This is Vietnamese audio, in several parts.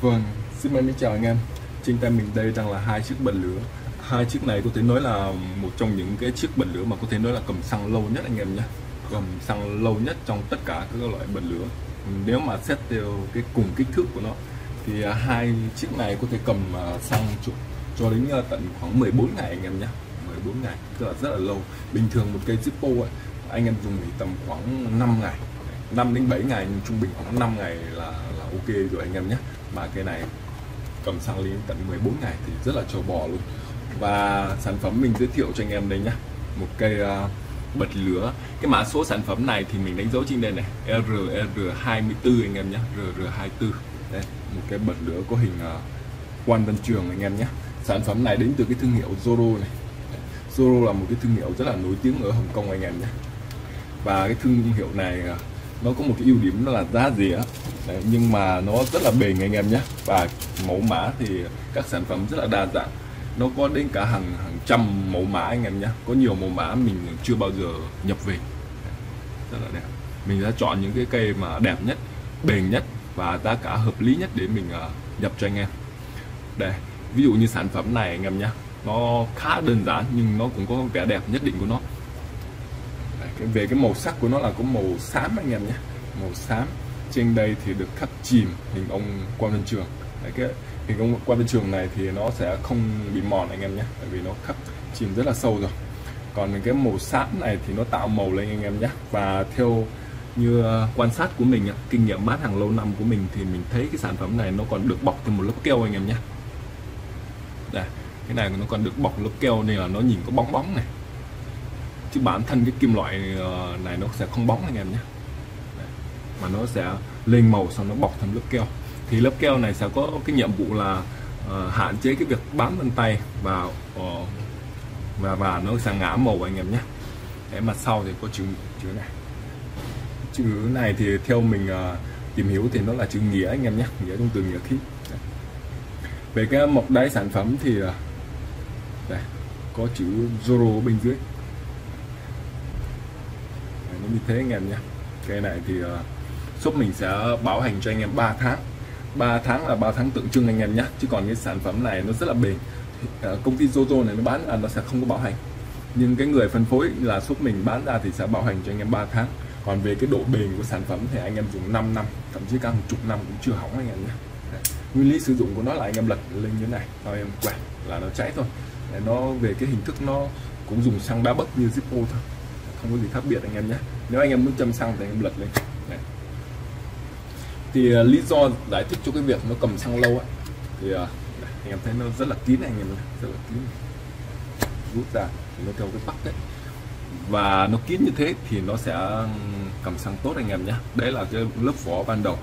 Vâng, xin mời chào anh em. Trên tay mình đây đang là hai chiếc bật lửa. Hai chiếc này có thể nói là một trong những cái chiếc bật lửa mà có thể nói là cầm xăng lâu nhất anh em nhé. Cầm xăng lâu nhất trong tất cả các loại bật lửa. Nếu mà xét theo cái cùng kích thước của nó thì à, hai chiếc này có thể cầm à, xăng cho, cho đến à, tận khoảng 14 ngày anh em nhé. 14 ngày, tức là rất là lâu. Bình thường một cây Zippo ấy, anh em dùng thì tầm khoảng 5 ngày 5 đến 7 ngày nhưng trung bình khoảng 5 ngày là là ok rồi anh em nhé mà cái này cầm sang lên tận 14 ngày thì rất là trâu bò luôn. Và sản phẩm mình giới thiệu cho anh em đây nhá. Một cây uh, bật lửa. Cái mã số sản phẩm này thì mình đánh dấu trên đây này. RR24 anh em nhé RR24 đây một cái bật lửa có hình uh, quan văn trường anh em nhé sản phẩm này đến từ cái thương hiệu Zoro này. Zoro là một cái thương hiệu rất là nổi tiếng ở Hồng Kông anh em nhé và cái thương hiệu này uh, nó có một cái ưu điểm đó là giá rẻ Đấy, nhưng mà nó rất là bền anh em nhé. Và mẫu mã thì các sản phẩm rất là đa dạng. Nó có đến cả hàng hàng trăm mẫu mã anh em nhé. Có nhiều mẫu mã mình chưa bao giờ nhập về. Rất là đẹp. Mình đã chọn những cái cây mà đẹp nhất bền nhất và giá cả hợp lý nhất để mình uh, nhập cho anh em. Đây ví dụ như sản phẩm này anh em nhé. Nó khá đơn giản nhưng nó cũng có vẻ đẹp nhất định của nó về cái màu sắc của nó là có màu xám anh em nhé. Màu xám. Trên đây thì được khắc chìm hình ông quan văn trường. Đấy, cái hình ông quan văn trường này thì nó sẽ không bị mòn anh em nhé tại vì nó khắc chìm rất là sâu rồi. Còn cái màu xám này thì nó tạo màu lên anh em nhé. Và theo như ờ, quan sát của mình kinh nghiệm bán hàng lâu năm của mình thì mình thấy cái sản phẩm này nó còn được bọc thêm một lớp keo anh em nhé. Đây cái này nó còn được bọc lớp keo nên là nó nhìn có bóng bóng này chứ bản thân cái kim loại ờ, này nó sẽ không bóng anh em nhé. Mà nó sẽ lên màu xong nó bọc thành lớp keo. Thì lớp keo này sẽ có cái nhiệm vụ là uh, hạn chế cái việc bám lên tay và uh, và và nó sẽ ngã màu anh em nhé. Để mặt sau thì có chữ chữ này. Chữ này thì theo mình uh, tìm hiểu thì nó là chữ nghĩa anh em nhé nghĩa trong từ nghĩa khí. Về cái mộc đáy sản phẩm thì uh, đây có chữ Zoro bên dưới nó như thế anh em nhé. Cây này thì uh, shop mình sẽ bảo hành cho anh em 3 tháng. 3 tháng là 3 tháng tượng trưng anh em nhé. Chứ còn cái sản phẩm này nó rất là bền. Uh, công ty Zozo này nó bán là nó sẽ không có bảo hành. Nhưng cái người phân phối là shop mình bán ra thì sẽ bảo hành cho anh em 3 tháng. Còn về cái độ bền của sản phẩm thì anh em dùng 5 năm thậm chí cả một chục năm cũng chưa hỏng anh em nhé. Nguyên lý sử dụng của nó là anh em lật lên như thế này sau em quẹt là nó cháy thôi. Nó về cái hình thức nó cũng dùng xăng đá bấc như Zippo thôi không có gì khác biệt anh em nhé. Nếu anh em muốn châm xăng thì anh em lật lên. Này thì uh, lý do giải thích cho cái việc nó cầm xăng lâu ấy thì uh, anh em thấy nó rất là kín anh em nhé. Rất là kín. Rút ra thì nó theo cái bắc đấy và nó kín như thế thì nó sẽ cầm xăng tốt anh em nhé. Đấy là cái lớp vỏ ban đầu.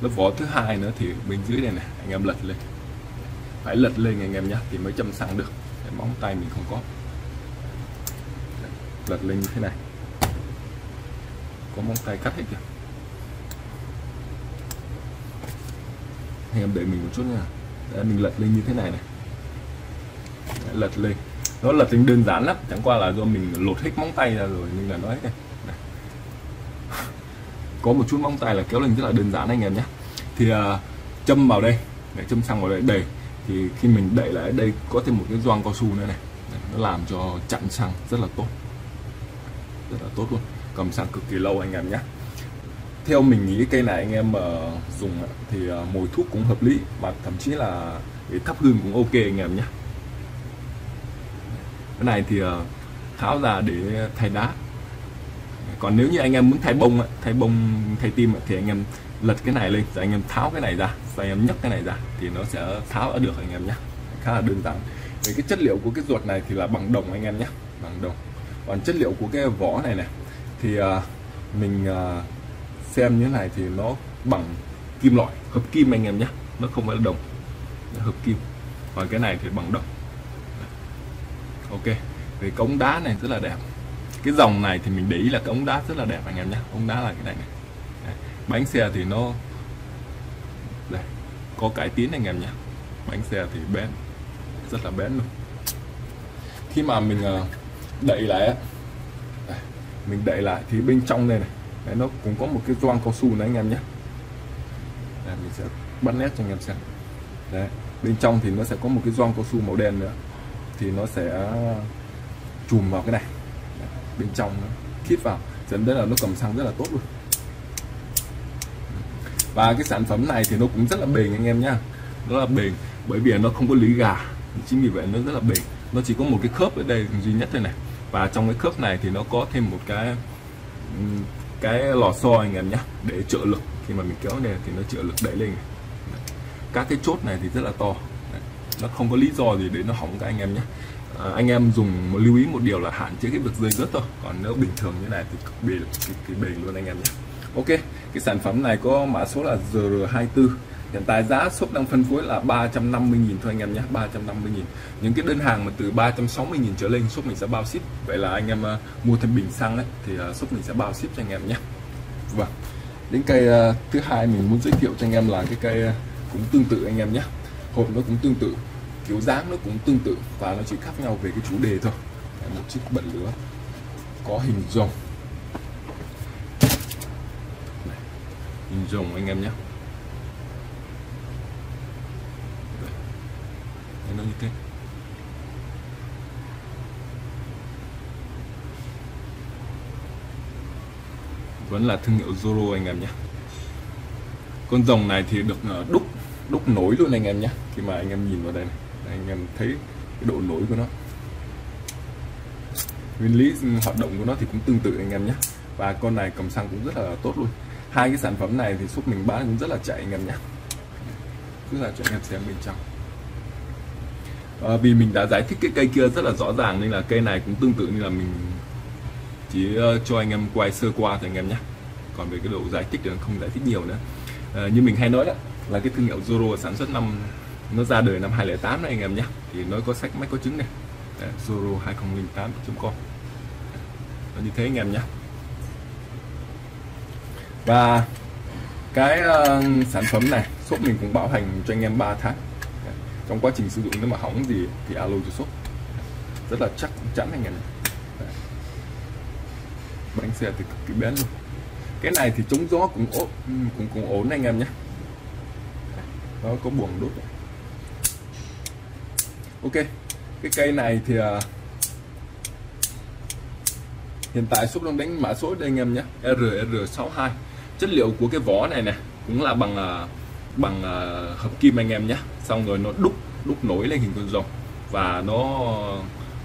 Lớp vỏ thứ hai nữa thì bên dưới này này anh em lật lên. Phải lật lên anh em nhé thì mới châm xăng được. Cái móng tay mình không có lật lên như thế này. Có móng tay cắt hết kìa. Anh em đợi mình một chút nha. Đấy, mình lật lên như thế này này. Đấy, lật lên. Nó lật lên đơn giản lắm. Chẳng qua là do mình lột hết móng tay ra rồi nên là nó hết này. này. Có một chút móng tay là kéo lên rất là đơn giản anh em nhé. Thì uh, châm vào đây. Để châm xăng vào đây đầy thì khi mình đẩy lại đây có thêm một cái gioăng cao su nữa này. Nó làm cho chặn xăng rất là tốt rất là tốt luôn. Cầm sang cực kỳ lâu anh em nhé. Theo mình nghĩ cây này anh em mà dùng thì ờ, mùi thuốc cũng hợp lý và thậm chí là cái thắp hương cũng ok anh em nhé. Cái này thì ờ, tháo ra để thay đá. Còn nếu như anh em muốn thay bông thay bông, thay tim thì anh em lật cái này lên, rồi anh em tháo cái này ra, rồi anh em nhấc cái này ra thì nó sẽ tháo ở được anh em nhé. Khá là đơn giản. Về cái chất liệu của cái ruột này thì là bằng đồng anh em nhé, bằng đồng còn chất liệu của cái vỏ này này thì uh, mình uh, xem như thế này thì nó bằng kim loại hợp kim anh em nhé. Nó không phải là đồng nó hợp kim. Còn cái này thì bằng đồng. Ok về cống đá này rất là đẹp. Cái dòng này thì mình để ý là cái ống đá rất là đẹp anh em nhé. Ống đá là cái này này. Đấy. bánh xe thì nó đây có cải tiến anh em nhé. Bánh xe thì bén rất là bén luôn. Khi mà mình uh, đậy lại á. Mình đậy lại thì bên trong đây này đấy, nó cũng có một cái gioăng cao su này anh em nhé. Đây, mình sẽ bắt nét cho anh em xem. Đấy bên trong thì nó sẽ có một cái gioăng cao su màu đen nữa thì nó sẽ chùm vào cái này. Đấy, bên trong nó khít vào dẫn đến là nó cầm xăng rất là tốt luôn. Và cái sản phẩm này thì nó cũng rất là bền anh em nhá. Nó là bền bởi vì nó không có lý gà. Chính vì vậy nó rất là bền. Nó chỉ có một cái khớp ở đây duy nhất thôi này và trong cái khớp này thì nó có thêm một cái cái lò xo anh em nhé để trợ lực. Khi mà mình kéo này thì nó trợ lực đẩy lên. Các cái chốt này thì rất là to. Nó không có lý do gì để nó hỏng các anh em nhé. À, anh em dùng một lưu ý một điều là hạn chế cái việc rơi rớt thôi còn nếu bình thường như này thì cực bền cực kỳ bền luôn anh em nhé. Ok cái sản phẩm này có mã số là GR24 hiện tại giá shop đang phân phối là 350 000 thôi anh em nhé 350 000 những cái đơn hàng mà từ 360 000 trở lên shop mình sẽ bao ship. Vậy là anh em uh, mua thêm bình xăng ấy, thì ờ, uh, shop mình sẽ bao ship cho anh em nhé. Vâng. Đến cây uh, thứ hai mình muốn giới thiệu cho anh em là cái cây uh, cũng tương tự anh em nhé. Hộp nó cũng tương tự kiểu dáng nó cũng tương tự và nó chỉ khác nhau về cái chủ đề thôi. Một chiếc bật lửa có hình rồng. Hình rồng anh em nhé. Như thế. Vẫn là thương hiệu Zoro anh em nhé. Con rồng này thì được ờ, đúc đúc nối luôn anh em nhé. Khi mà anh em nhìn vào đây này anh em thấy cái độ nối của nó. Nguyên lý hoạt động của nó thì cũng tương tự anh em nhé. Và con này cầm xăng cũng rất là tốt luôn. Hai cái sản phẩm này thì shop mình bán cũng rất là chạy anh em nhé. Cứ là cho anh em xem bên trong à, vì mình đã giải thích cái cây kia rất là rõ ràng nên là cây này cũng tương tự như là mình chỉ ờ, cho anh em quay sơ qua thôi anh em nhé. Còn về cái độ giải thích thì không giải thích nhiều nữa. À, như mình hay nói đó là cái thương hiệu Zoro sản xuất năm nó ra đời năm 2008 này anh em nhé. Thì nó có sách máy có trứng này. Đấy, Zoro 2008.com nó như thế anh em nhé. Và cái uh, sản phẩm này shop mình cũng bảo hành cho anh em 3 tháng trong quá trình sử dụng nếu mà hỏng gì thì alo cho shop rất là chắc, chắn anh em Đấy. bánh xe thì cực kỳ bén luôn. Cái này thì chống gió cũng ổn ừ, cũng cũng ổn anh em nhé. Nó có buồng đốt ok, cái cây này thì à, hiện tại shop đang đánh mã số đây anh em nhé. RR62 chất liệu của cái vỏ này nè, cũng là bằng à, bằng à, hợp kim anh em nhé xong rồi nó đúc đúc nối lên hình con rồng. Và nó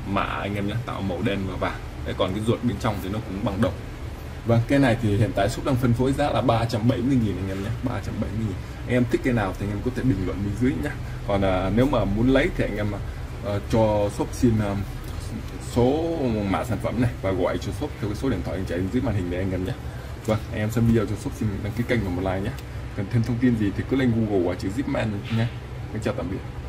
mạ anh em nhé tạo màu đen và vàng. Đấy, còn cái ruột bên trong thì nó cũng bằng đồng. Vâng, cái này thì hiện tại shop đang phân phối giá là 370 nghìn anh em nhé 370 nghìn. Anh em thích cái nào thì anh em có thể bình luận bên dưới nhé. Còn à, nếu mà muốn lấy thì anh em à, ờ, cho shop xin à, số mã sản phẩm này Và gọi cho shop theo cái số điện thoại anh chạy dưới màn hình này anh em nhé. Vâng, anh em xem video cho shop xin đăng ký kênh và một like nhé. Cần thêm thông tin gì thì cứ lên Google và chữ Zipman nhé. Chào tạm biệt